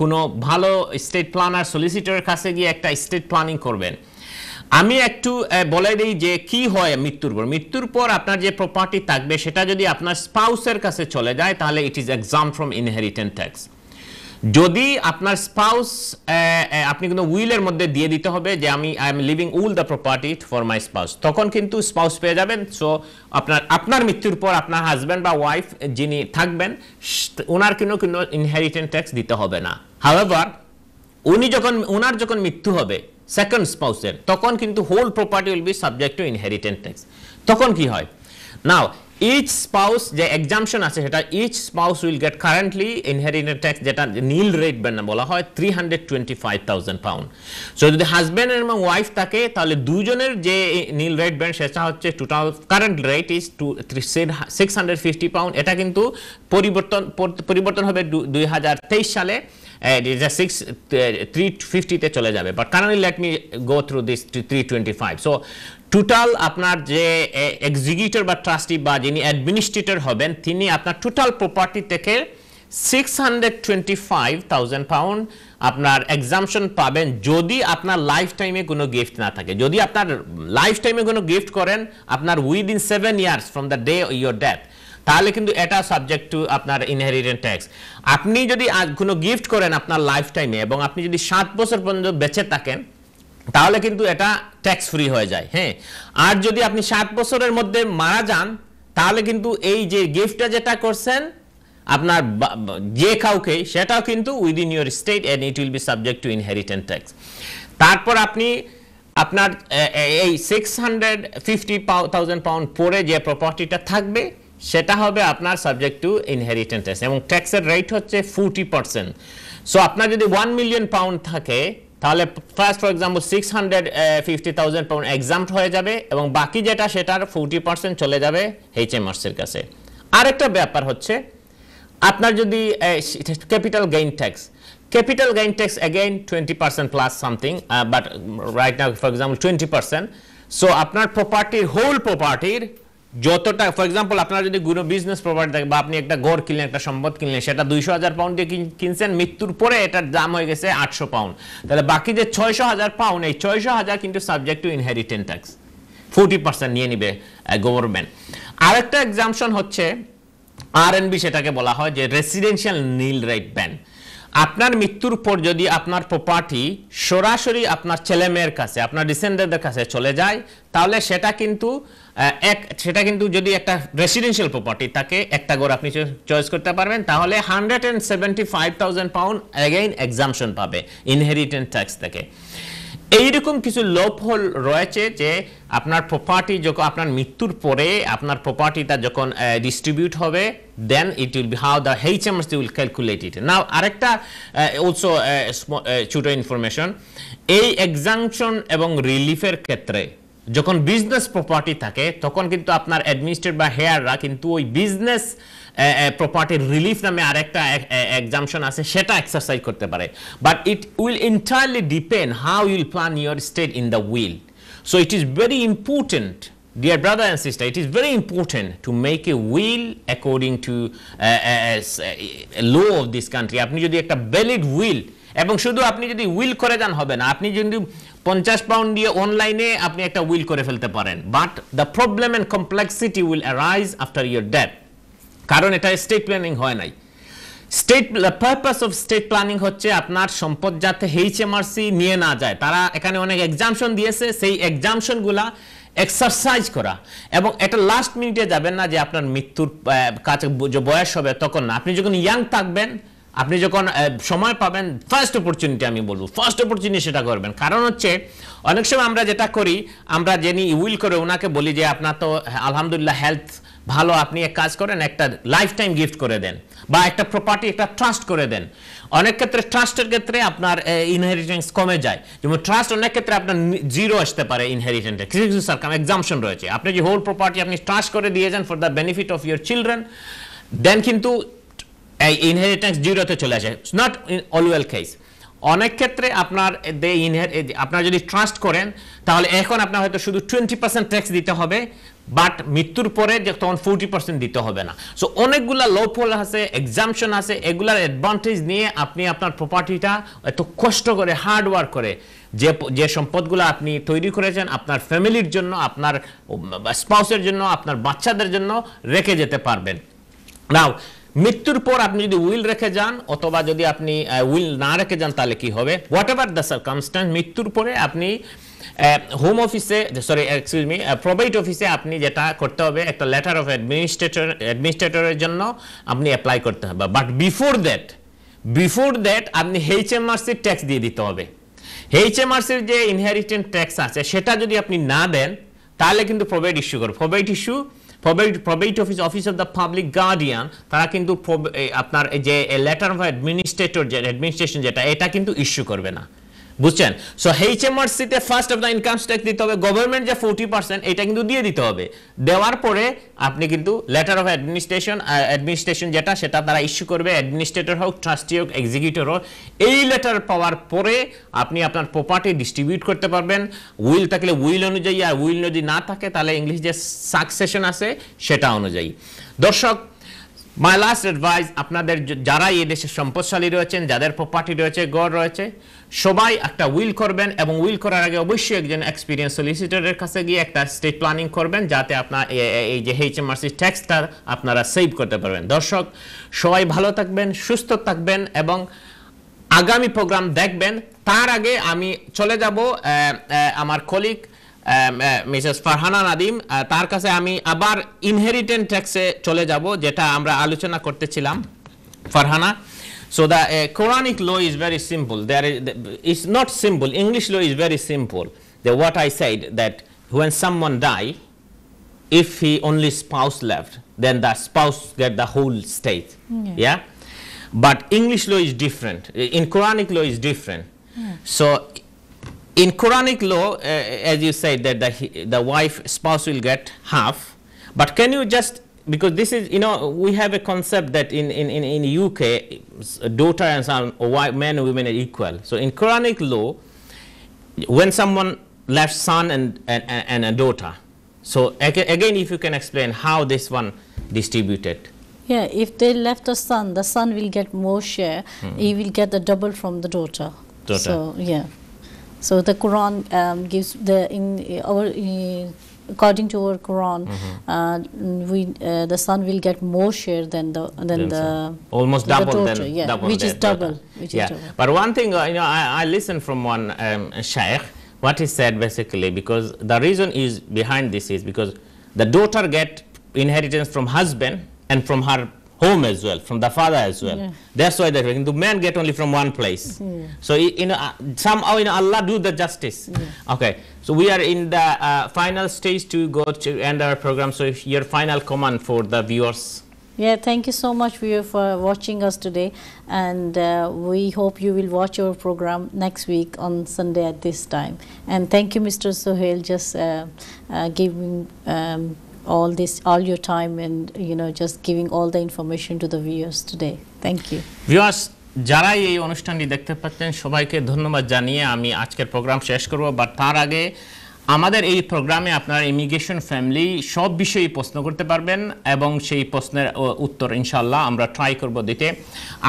কোনো ভালো স্টেট প্ল্যানার সলিসিটরের কাছে গিয়ে একটা স্টেট প্ল্যানিং করবেন আমি একটু বলে দিই যে কি হয় মৃত্যুর পর। মৃত্যুর পর আপনার যে প্রপার্টি থাকবে, সেটা যদি আপনার স্পাউসের কাছে চলে যায়, তাহলে it is exempt from inheritance tax যদি আপনার স্পাউস আপনি কিন্তু উইলের মধ্যে দিয়ে দিতে হবে যে আমি I am leaving will the property for my spouse তখন কিন্তু স্পাউস পেয়ে যাবেন। সো আপনার আপনার মৃত্যুর পর আপনার হাজব্যান্ড বা ওয়াইফ যিনি থাকবেন ওনার কিন্তু কোনো ইনহেরিটেন্ট ট্যাক্স দিতে হবে না। হাওয়েভার উনি যখন ওনার যখন মৃত্যু হবে সেকেন্ড স্পাউসের তখন কিন্তু whole property will be subject to inheritance tax তখন কি হয়? নাও ইচ স্পাউস যে এক্সামশন আছে সেটা each spouse will get currently inheritance tax যেটা নীল রেট বলা হয় three hundred twenty five thousand pound so যদি হাজব্যান্ড এবং ওয়াইফ থাকে, তাহলে দুজনের যে নীল রেট ব্যান্ড সেটা হচ্ছে total current rate is two six hundred fifty pound এটা কিন্তু পরিবর্তন পরিবর্তন হবে দুই হাজার তেইশ সালে। সিক্স থ্রি ফিফটিতে চলে যাবে let me go through this three twenty five so total আপনার যে এক্সিকিউটর বা ট্রাস্টি বা যিনি অ্যাডমিনিস্ট্রেটর হবেন, তিনি আপনার টোটাল প্রপার্টি থেকে six hundred twenty five thousand pound আপনার এক্সামশন পাবেন যদি আপনার লাইফ টাইমে কোনো গিফট না থাকে। যদি আপনার লাইফ টাইমে কোনো গিফট করেন, আপনার within seven years from the day your death তাহলে কিন্তু এটা সাবজেক্ট টু আপনার ইনহেরিটেন্ট ট্যাক্স আপনি যদি কোনো গিফট করেন আপনার লাইফ টাইমে এবং আপনি যদি সাত বছর পর্যন্ত বেঁচে থাকেন, তাহলে কিন্তু এটা ট্যাক্স ফ্রি হয়ে যায় হ্যাঁ? আর যদি আপনি সাত বছরের মধ্যে মারা যান, তাহলে কিন্তু এই যে গিফটটা যেটা করছেন, আপনার যে কাউকে, সেটাও কিন্তু within your estate and it will be subject to inheritance tax তারপর আপনি আপনার এই সিক্স হান্ড্রেড ফিফটি পাউন্ড পরে যে প্রপার্টিটা থাকবে সেটা হবে আপনার সাবজেক্ট টু ইনহেরিটেন্ট ট্যাক্স এবং ট্যাক্সের রেট হচ্ছে ফোরটি পার্সেন্ট সো আপনার যদি ওয়ান মিলিয়ন পাউন্ড থাকে, তাহলে first for example six hundred fifty thousand pound exempt হয়ে যাবে এবং বাকি যেটা সেটার ফোরটি পার্সেন্ট চলে যাবে এইচ এম এর কাছে। আরেকটা ব্যাপার হচ্ছে, আপনার যদি capital gain tax capital gain tax again twenty percent plus something but right now for example twenty percent so আপনার প্রপার্টির হোল প্রপার্টির যতটা ফর এক্সাম্পল আপনার যদি কোনো বিজনেস প্রপার্টি থাকে বা আপনি একটা গড় কিনলেন, একটা সম্পদ কিনলেন, সেটা দুইশো হাজার পাউন্ড দিয়ে কিনছেন, মৃত্যুর পরে এটার দাম হয়ে গেছে আটশো পাউন্ড তাহলে বাকি যে ছয়শো হাজার পাউন্ড এই ছয়শো হাজার কিন্তু subject to inheritance tax forty percent নিয়ে নিবে গভর্নমেন্ট আরেকটা এক্সামশন হচ্ছে আর সেটাকে বলা হয় যে রেসিডেন্সিয়াল নীল রাইট ব্যান আপনার মৃত্যুর পর যদি আপনার প্রপার্টি সরাসরি আপনার ছেলেমেয়ের কাছে, আপনার ডিসেন্ডারদের কাছে চলে যায়, তাহলে সেটা কিন্তু এক, সেটা কিন্তু যদি একটা রেসিডেন্সিয়াল প্রপার্টি থাকে, একটা ঘর আপনি চয়েস করতে পারবেন, তাহলে hundred and seventy five thousand pound again exemption পাবে ইনহেরিটেন্ট ট্যাক্স থেকে। এইরকম কিছু লোপ লোপহোল রয়েছে যে আপনার প্রপার্টি যখন আপনার মৃত্যুর পরে আপনার প্রপার্টিটা যখন ডিস্ট্রিবিউট হবে then it will be how the H M will calculate it now আরেকটা অলসো ছোট ইনফরমেশন এই এক্সাংশন এবং রিলিফের ক্ষেত্রে যখন বিজনেস প্রপার্টি থাকে তখন কিন্তু আপনার অ্যাডমিনিস্ট্রেট বা হেয়াররা কিন্তু ওই বিজনেস প্রপার্টির রিলিফ নামে আরেকটা এক্সামশন আছে সেটা এক্সারসাইজ করতে পারে। But it will entirely depend how you'll plan your estate in the will so it is very important Dear brother and sister, it is very important to make a will according to uh, uh, law of this country. আপনি যদি একটা ভ্যালিড উইল এবং শুধু আপনি যদি উইল করে যান হবে না। আপনি যদি পঞ্চাশ পাউন্ড দিয়ে অনলাইনে আপনি একটা উইল করে ফেলতে পারেন। But the problem and complexity will arise after your death কারণ এটা স্টেট প্ল্যানিং হয় নাই। Estate purpose of estate planning হচ্ছে আপনার সম্পদ যাতে এইচএমআরসি নিয়ে না যায়। তারা এখানে অনেক এক্সামশন দিয়েছে। সেই এক্সামশনগুলা এক্সারসাইজ করা। এবং এটা লাস্ট মিনিটে যাবেন না যে আপনার মৃত্যুর কাছে বয়স হবে তখন না। আপনি যখন ইয়াং থাকবেন আপনি যখন সময় পাবেন ফার্স্ট অপরচুনিটি আমি বলব। ফার্স্ট অপরচুনিটি সেটা করবেন। কারণ হচ্ছে, অনেক সময় আমরা যেটা করি, আমরা যিনি উইল করে ওনাকে বলি যে, আপনার তো, আলহামদুলিল্লাহ হেলথ ভালো। আপনি এক কাজ করেন, একটা লাইফ টাইম গিফট করে দেন বা একটা প্রপার্টি একটা ট্রাস্ট করে দেন। অনেক ক্ষেত্রে ট্রাস্টের ক্ষেত্রে আপনার ইনহেরিটেন্স কমে যায়। যেমন ট্রাস্ট অনেক ক্ষেত্রে আপনার জিরো আসতে পারে ইনহেরিটেন্সে কিছু কিছু সার্কাম এক্সামশন রয়েছে। আপনি যে হোল প্রপার্টি আপনি ট্রাস্ট করে দিয়েছেন for the benefit of your children then কিন্তু এই ইনহেরিটেন্স জিরোতে চলে আসে। নট ইন অলওয়েল কেস অনেক ক্ষেত্রে আপনার দে ইনহের আপনার যদি ট্রাস্ট করেন, তাহলে এখন আপনার হয়তো শুধু টোয়েন্টি পার্সেন্ট ট্যাক্স দিতে হবে বাট মৃত্যুর পরে তখন ফোরটি পার্সেন্ট দিতে হবে না। সো অনেকগুলা লোফল আছে এক্সামশন আছে, এগুলার অ্যাডভান্টেজ নিয়ে আপনি আপনার প্রপার্টিটা এত কষ্ট করে হার্ড ওয়ার্ক করে, যে যে সম্পদগুলো আপনি তৈরি করেছেন আপনার ফ্যামিলির জন্য, আপনার স্পাউসের জন্য, আপনার বাচ্চাদের জন্য রেখে যেতে পারবেন। নাও মৃত্যুর পর আপনি যদি উইল রেখে যান, অথবা যদি আপনি উইল না রেখে যান, তাহলে কি হবে? হোয়াট এভার দ্য সার্কামস্ট্যান্স মৃত্যুর পরে আপনি হোম অফিসে সরি এক্সকিউজ মি প্রোভাইট অফিসে আপনি যেটা করতে হবে, একটা লেটার অফ অ্যাডমিনিস্ট্রেটর অ্যাডমিনিস্ট্রেটরের জন্য আপনি অ্যাপ্লাই করতে হবে। But before that before that আপনি এইচএমআরসির ট্যাক্স দিয়ে দিতে হবে। এইচএমআরসির যে ইনহেরিটেন্ট ট্যাক্স আছে, সেটা যদি আপনি না দেন, তাহলে কিন্তু প্রোভাইট ইস্যু করবে। Probate issue probate office office of the public guardian তারা কিন্তু আপনার যে লেটার অফ অ্যাডমিনিস্ট্রেটর যে অ্যাডমিনিস্ট্রেশন যেটা, এটা কিন্তু ইস্যু করবে না। বুঝছেন? So এইচএমআরসিতে first of the income tax দিতে হবে গভর্নমেন্ট যে ফোর্টি পার্সেন্ট এটা কিন্তু দিয়ে দিতে হবে। দেওয়ার পরে আপনি কিন্তু লেটার অফ অ্যাডমিনিস্ট্রেশন অ্যাডমিনিস্ট্রেশন যেটা, সেটা তারা ইস্যু করবে অ্যাডমিনিস্ট্রেটর হোক ট্রাস্টি হোক এক্সিকিউটর হোক, এই লেটার পাওয়ার পরে আপনি আপনার প্রপার্টি ডিস্ট্রিবিউট করতে পারবেন। উইল থাকলে উইল অনুযায়ী, আর উইল যদি না থাকে, তাহলে ইংলিশ যে সাকসেশন আছে, সেটা অনুযায়ী। দর্শক মাই লাস্ট অ্যাডভাইস আপনাদের যারা এই দেশে সম্পদশালী রয়েছেন, যাদের প্রপার্টি রয়েছে, গড় রয়েছে সবাই একটা উইল করবেন এবং উইল করার আগে অবশ্যই একজন এক্সপিরিয়েন্স সলিসিটরের কাছে গিয়ে একটা স্টেট প্ল্যানিং করবেন যাতে আপনার এই যে এইচএমআরসি ট্যাক্সটা আপনারা সেভ করতে পারবেন। দর্শক, সবাই ভালো থাকবেন, সুস্থ থাকবেন এবং আগামী প্রোগ্রাম দেখবেন। তার আগে আমি চলে যাব আমার কলিগ মিসেস ফারহানা নাদিম তার কাছে আমি আবার ইনহেরিটেন্ট ট্যাক্সে চলে যাব, যেটা আমরা আলোচনা করতেছিলাম। Farhana So the uh, Quranic law is very simple. There is, it's not simple. English law is very simple. The, what I said that when someone die, if he only spouse left, then the spouse get the whole state. Yeah. But English law is different. In Quranic law is different. So in Quranic law, uh, as you said, that the, the wife spouse will get half. But can you just because this is you know we have a concept that in in in, in UK daughter and son or wife, men and women are equal. So in Quranic law, when someone left son and and, and a daughter. So again, if you can explain how this one distributed. Yeah, if they left a son, the son will get more share. He will get the double from the daughter. Daughter. So yeah, so the Quran um, gives the in our according to our Quran, uh, we uh, the son will get more share than the than the almost the double daughter, than yeah, double which is daughter. double, which yeah. is double. But one thing, uh, you know, I, I listened from one um, sheikh. What he said basically, because the reason is behind this is because the daughter get inheritance from husband and from her home as well, from the father as well. Yeah. That's why the, the man get only from one place. So you know, uh, somehow you know, Allah do the justice. Okay. So we are in the uh, final stage to go to end our program. So if your final comment for the viewers. Yeah, thank you so much for, for watching us today, and uh, we hope you will watch our program next week on Sunday at this time. And thank you, Mr. Sohail, just uh, uh, giving um, all this, all your time, and you know, just giving all the information to the viewers today. Thank you. Viewers যারাই এই অনুষ্ঠানটি দেখতে পাচ্ছেন সবাইকে ধন্যবাদ জানিয়ে আমি আজকের প্রোগ্রাম শেষ করব বাট তার আগে আমাদের এই প্রোগ্রামে আপনারা ইমিগ্রেশন ফ্যামিলি সব বিষয়েই প্রশ্ন করতে পারবেন এবং সেই প্রশ্নের উত্তর ইনশাল্লাহ আমরা ট্রাই করব দিতে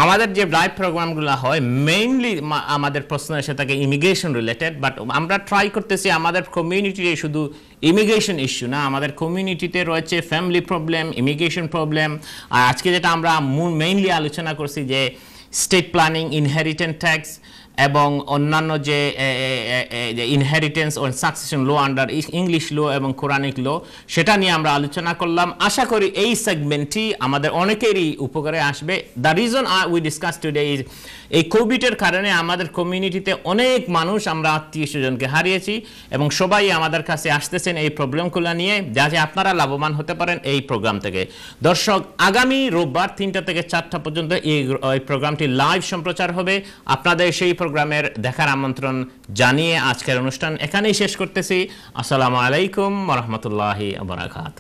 আমাদের যে লাইভ প্রোগ্রামগুলো হয় মেইনলি আমাদের প্রশ্ন এসে থাকে ইমিগ্রেশন রিলেটেড বাট আমরা ট্রাই করতেছি আমাদের কমিউনিটিতে শুধু ইমিগ্রেশন ইস্যু, না? আমাদের কমিউনিটিতে রয়েছে ফ্যামিলি প্রবলেম ইমিগ্রেশন প্রবলেম আর আজকে যেটা আমরা মেইনলি আলোচনা করছি যে স্টেট প্ল্যানিং ইনহেরিটেন্ট ট্যাক্স এবং অন্যান্য যে ইনহেরিটেন্স ও succession law under English law এবং কোরআনিক লো সেটা নিয়ে আমরা আলোচনা করলাম। আশা করি এই সেগমেন্টটি আমাদের অনেকেরই উপকারে আসবে। The reason I we discuss today is এই কোভিডের কারণে আমাদের কমিউনিটিতে অনেক মানুষ আমরা আত্মীয় স্বজনকে হারিয়েছি এবং সবাই আমাদের কাছে আসতেছেন এই প্রবলেমগুলো নিয়ে। যাতে আপনারা লাভবান হতে পারেন এই প্রোগ্রাম থেকে। দর্শক, আগামী রোববার তিনটা থেকে চারটা পর্যন্ত এই প্রোগ্রামটি লাইভ সম্প্রচার হবে। আপনাদের সেই প্রোগ্রামের দেখার আমন্ত্রণ জানিয়ে আজকের অনুষ্ঠান এখানেই শেষ করতেছি। আসসালামু আলাইকুম রহমতুল্লাহি আবরাকাত